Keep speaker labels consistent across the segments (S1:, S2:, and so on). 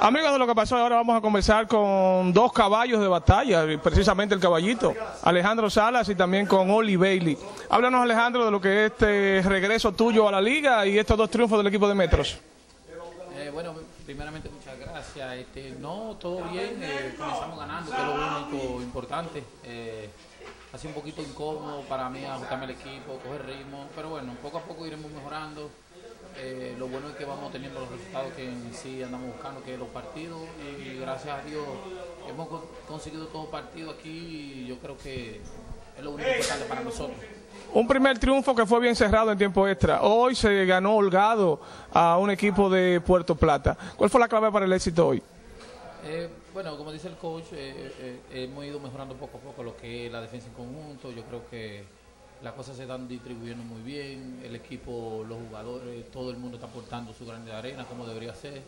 S1: Amigos de lo que pasó, ahora vamos a conversar con dos caballos de batalla, precisamente el caballito, Alejandro Salas y también con Oli Bailey. Háblanos Alejandro de lo que es este regreso tuyo a la liga y estos dos triunfos del equipo de Metros.
S2: Eh, bueno, primeramente muchas gracias. Este, no, todo bien, eh, comenzamos ganando, que es lo único importante. Eh, ha sido un poquito incómodo para mí ajustarme al equipo, coger ritmo, pero bueno, poco a poco iremos mejorando. Eh, lo bueno es que vamos teniendo los resultados que en sí andamos buscando, que es los partidos, y gracias a Dios hemos co- conseguido todo partido aquí y yo creo que es lo único importante para nosotros.
S1: Un primer triunfo que fue bien cerrado en tiempo extra. Hoy se ganó holgado a un equipo de Puerto Plata. ¿Cuál fue la clave para el éxito hoy?
S2: Eh, bueno, como dice el coach, eh, eh, eh, hemos ido mejorando poco a poco lo que es la defensa en conjunto. Yo creo que las cosas se están distribuyendo muy bien. El equipo, los jugadores, todo el mundo está aportando su grande de arena como debería ser.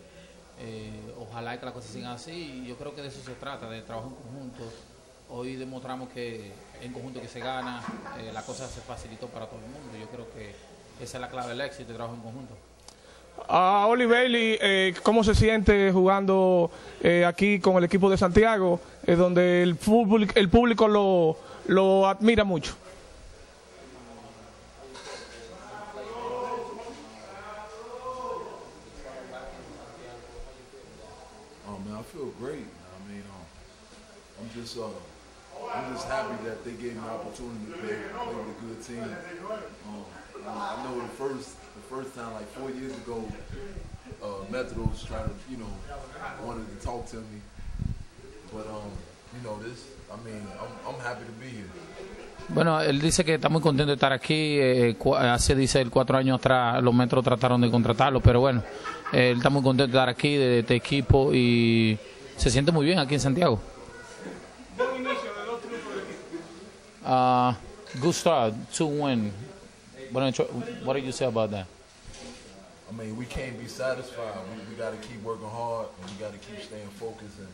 S2: Eh, ojalá que las cosas sigan así. Yo creo que de eso se trata, de trabajo en conjunto. Hoy demostramos que en conjunto que se gana, eh, la cosa se facilitó para todo el mundo. Yo creo que esa es la clave del éxito, el trabajo en conjunto.
S1: A Oli Bailey, eh, ¿cómo se siente jugando eh, aquí con el equipo de Santiago, eh, donde el, fútbol, el público lo admira mucho?
S3: Man, I feel great. I mean, um, I'm just uh, I'm just happy that they gave me the opportunity to play, play with a good team. Um, I know the first the first time, like four years ago, uh, Metros tried to, you know, wanted to talk to me, but um,
S2: Bueno, él dice que está muy contento de estar aquí. eh, cu- hace, dice él, cuatro años atrás los metros trataron de contratarlo, pero bueno, eh, él está muy contento de estar aquí, de, este equipo y se siente muy bien aquí en Santiago. Uh, good start, two win. What, what you say about that?
S3: I mean, we can't be satisfied. We, we got to keep working hard, and we got to keep staying focused, and,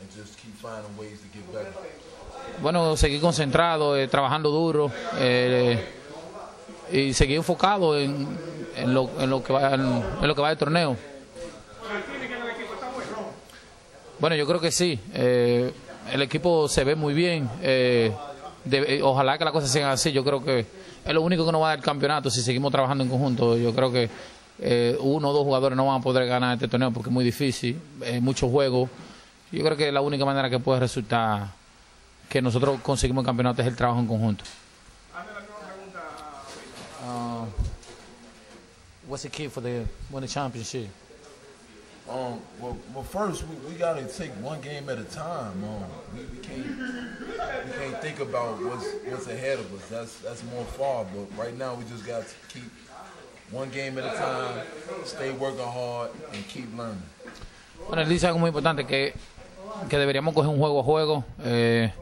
S3: and just keep finding ways to get better.
S2: Bueno, seguir concentrado, eh, trabajando duro eh, y seguir enfocado en, lo, en, lo que va, en, lo que va del torneo. Bueno, yo creo que sí. Eh, el equipo se ve muy bien. eh, de- eh, ojalá que las cosas sigan así. Yo creo que es lo único que nos va a dar el campeonato si seguimos trabajando en conjunto. Yo creo que eh, uno o dos jugadores no van a poder ganar este torneo porque es muy difícil, eh, muchos juegos. Yo creo que la única manera que puede resultar que nosotros conseguimos el campeonato es el trabajo en conjunto. Uh, what's the key for the win the championship?
S3: Um, well, well, first we, we gotta take one game at a time. Um, we, we can't we can't think about what's what's ahead of us. That's that's more far. But right now we just got to keep one game at a time, stay working hard, and keep learning.
S2: Bueno, él dice algo muy importante, que, que deberíamos coger un juego a juego, eh,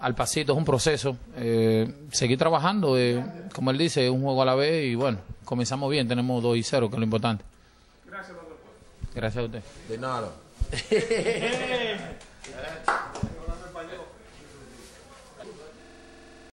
S2: al pasito, es un proceso, eh, seguir trabajando, eh, como él dice, es un juego a la vez y bueno, comenzamos bien, tenemos 2 y 0, que es lo importante. Gracias, doctor. Gracias a usted.
S3: De nada.